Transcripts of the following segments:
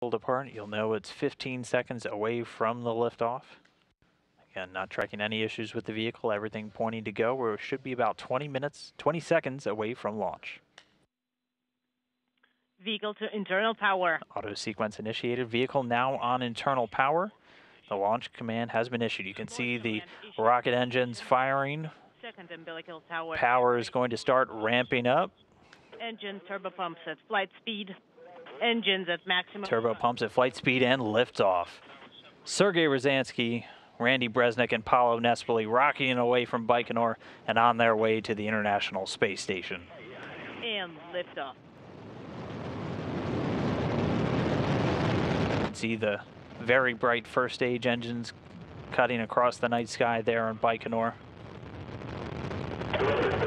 pulled apart, you'll know it's 15 seconds away from the liftoff. Again, not tracking any issues with the vehicle, everything pointing to go, where it should be about 20 minutes, 20 seconds away from launch. Vehicle to internal power. Auto sequence initiated. Vehicle now on internal power. The launch command has been issued. You can see the rocket engines firing. Second umbilical tower. Power is going to start ramping up. Engine turbo pumps at flight speed. Mm-hmm. Engines at maximum. Turbo pumps at flight speed and liftoff. Sergei Ryazanskiy, Randy Bresnik, and Paolo Nespoli rocking away from Baikonur and on their way to the International Space Station. And liftoff. see the very bright first stage engines cutting across the night sky there on Baikonur.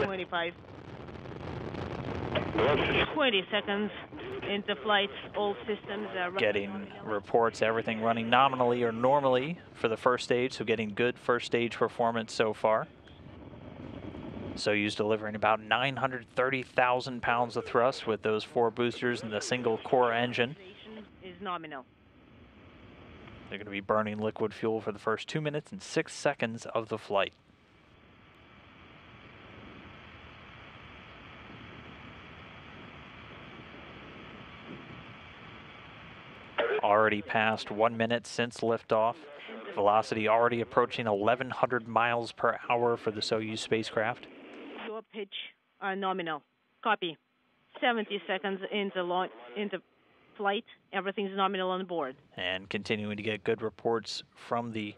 25. 20 seconds into flight. All systems uh, are Getting reports, everything running nominally or normally for the first stage, so getting good first stage performance so far. Soyuz delivering about 930,000 pounds of thrust with those four boosters and the single core engine. Is nominal. They're going to be burning liquid fuel for the first two minutes and six seconds of the flight. Already past one minute since liftoff. Velocity already approaching 1,100 miles per hour for the Soyuz spacecraft. Your pitch are nominal. Copy. 70 seconds into launch into flight. Everything's nominal on board. And continuing to get good reports from the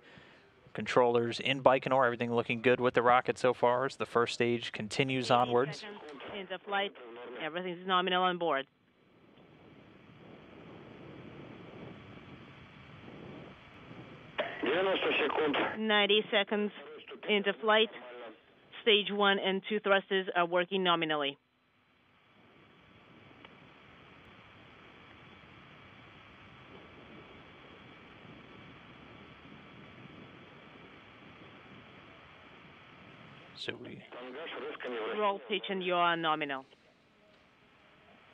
controllers in Baikonur. Everything looking good with the rocket so far as the first stage continues onwards. Into flight. Everything's nominal on board. Ninety seconds into flight. Stage one and two thrusters are working nominally. So we roll pitch and you are nominal.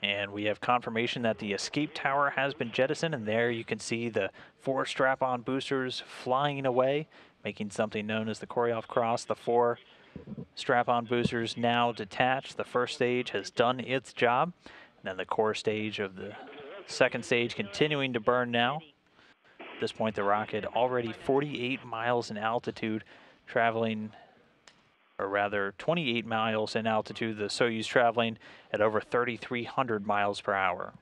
And we have confirmation that the escape tower has been jettisoned, and there you can see the four strap-on boosters flying away, making something known as the Korolyov Cross. The four strap-on boosters now detached. The first stage has done its job, and then the core stage of the second stage continuing to burn now. At this point, the rocket already 48 miles in altitude, traveling or rather 28 miles in altitude, the Soyuz traveling at over 3,300 miles per hour.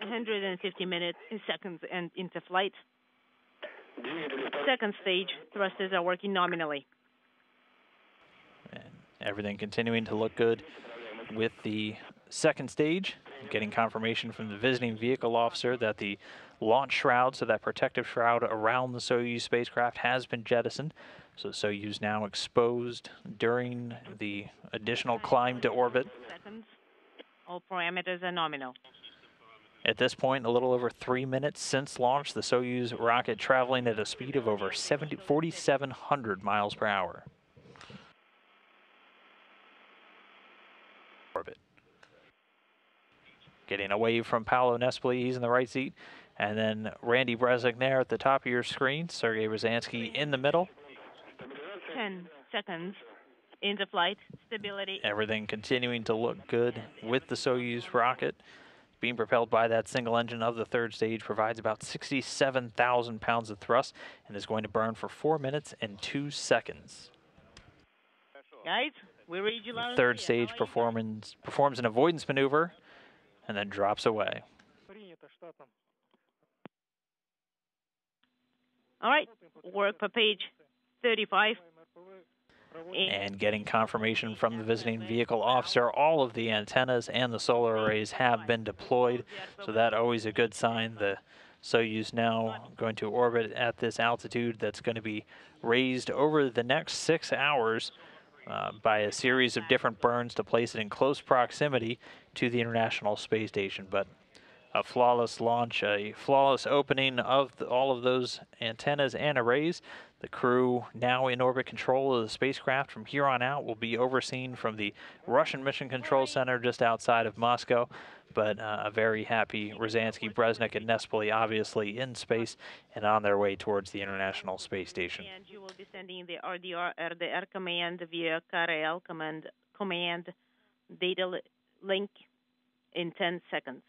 150 minutes seconds and into flight. Second stage thrusters are working nominally. And everything continuing to look good with the second stage. Getting confirmation from the visiting vehicle officer that the launch shroud, so that protective shroud around the Soyuz spacecraft, has been jettisoned. So Soyuz now exposed during the additional climb to orbit. All parameters are nominal. At this point, a little over three minutes since launch, the Soyuz rocket traveling at a speed of over 4,700 miles per hour. Orbit. Getting away from Paolo Nespoli, he's in the right seat. And then Randy Bresnik there at the top of your screen, Sergei Ryazanskiy in the middle. 10 seconds into flight. Stability. Everything continuing to look good with the Soyuz rocket. Being propelled by that single engine of the third stage provides about 67,000 pounds of thrust and is going to burn for 4 minutes and 2 seconds. Guys, we read you loud Third stage performance performs an avoidance maneuver and then drops away. All right, work per page 35. And getting confirmation from the visiting vehicle officer, all of the antennas and the solar arrays have been deployed, so that always a good sign. The Soyuz now going to orbit at this altitude that's going to be raised over the next six hours uh, by a series of different burns to place it in close proximity to the International Space Station. But a flawless launch, a flawless opening of the, all of those antennas and arrays. The crew now in orbit control of the spacecraft from here on out will be overseen from the Russian Mission Control Center just outside of Moscow. but uh, a very happy Ryazanskiy, Bresnik, and Nespoli obviously in space and on their way towards the International Space Station. And you will be sending the RDR, RDR command via KRL command, command data link in 10 seconds.